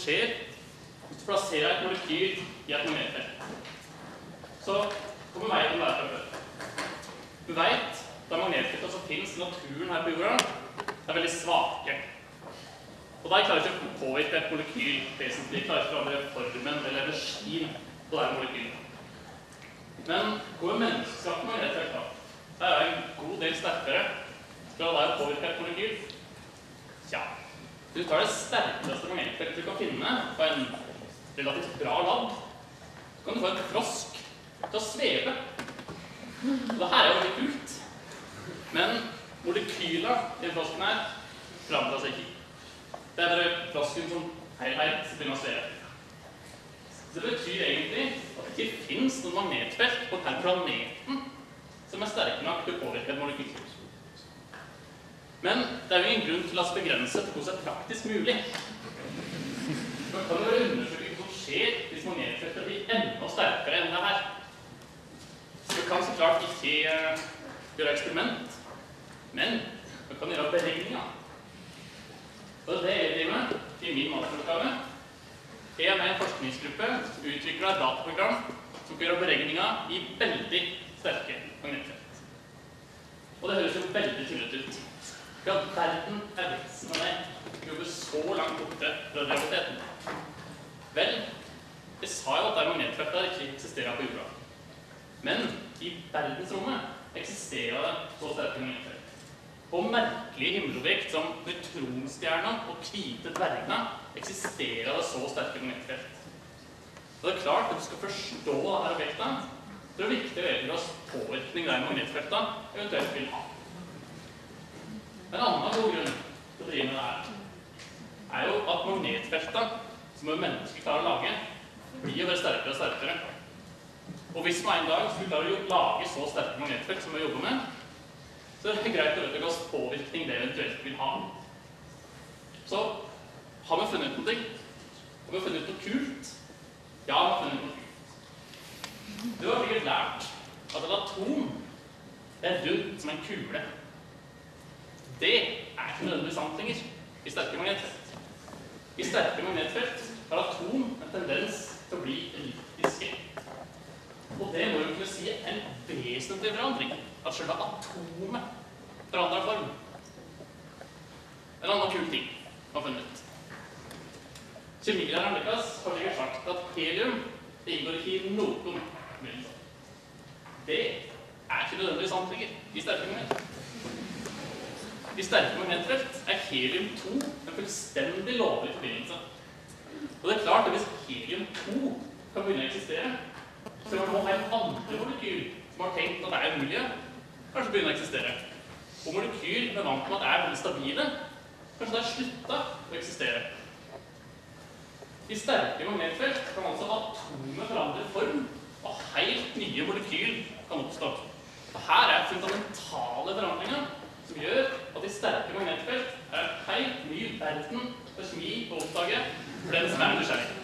skjer hvis du plasserer et molekyl i et magnetfelt. Så kommer veien om det er fra før. Du vet at magnetfeltene som finnes i naturen her på jorda, er veldig svake. Og de klarer ikke å påvirke et molekyl. De klarer ikke å forandre formen eller energien på det molekylet. Men hvor menneskeskapte magnetfelt da? Er en god del sterkere fra det å påvirke et molekyl. Du tar det sterkeste magnetfeltet du kan finne på en relativt bra lab, så kan du få en frosk til å sveve. Og det her er jo veldig kult. Men molekyla i den frosken her forandrer seg ikke. Det er bare frosken som helhet begynner å sveve. Så Det betyr egentlig at det ikke finnes noen magnetfelt på denne planeten som er sterke nok til å påvirke et molekyl. Men det er jo ingen grunn til å begrense til hvordan det er praktisk mulig. Man kan jo undersøke hva som skjer hvis man magnetfeltet blir enda sterkere enn det her. Så kan så klart ikke uh, gjøre eksperiment, men man kan gjøre beregninger. Og det er det jeg driver med i min masteroppgave. Er med i en forskningsgruppe som utvikler et dataprogram som kan gjøre beregninger i veldig sterke magnetfelt. Og det høres jo veldig tullete ut. For at verden er vitsen med det Jobbe så langt borte fra realiteten. Vel, jeg sa jo at det magnetfeltet ikke eksisterer på jorda. Men i verdensrommet eksisterer det så sterke magnetfelt. Og merkelige himmelobjekt som nøytronstjerner og hvite dvergene eksisterer det så sterke magnetfelt. Og det er klart at du skal forstå dette objektet, så er det viktig å vite hvilken påvirkning de magnetfeltene eventuelt vil ha. En annen god grunn til å drive med det her, er jo at magnetfeltene som et mennesker klarer å lage, blir jo bare sterkere og sterkere. Og hvis man en dag skulle klare å lage så sterke magnetfelt som vi jobber med, så er det greit å vite hvilken påvirkning det eventuelt vil ha. Så har vi funnet ut noe? Har vi funnet ut noe kult? Ja, vi har funnet noe kult. Du har sikkert lært at et atom er rundt som en kule. Det er ikke nødvendigvis sant lenger i sterke magnetfelt. I sterke magnetfelt har atom en tendens til å bli elliptiske. Og det må jo kunne si en vesentlig forandring. At selve atomet forandrer form. En annen kul ting man har funnet. Kjemilæreren deres har sikkert sagt at helium det inngår ikke i noen mellom. Det er ikke nødvendigvis sant lenger i sterke magnetfelt. I sterke magnetfelt er helium-2 en fullstendig lovlig forbindelse. Og det er klart at hvis helium-2 kan begynne å eksistere, så kan man ha en andre molekyl som har tenkt at det er umulige, kanskje begynne å eksistere. Og molekyl med vant med at det er veldig stabile, kanskje det er slutta å eksistere. I sterke magnetfelt kan altså atomet forandre form, og helt nye molekyl kan oppstå. Dette er fundamentale forandringer som gjør at de sterke magnetfelt er en helt ny verden for den som er nysgjerrig.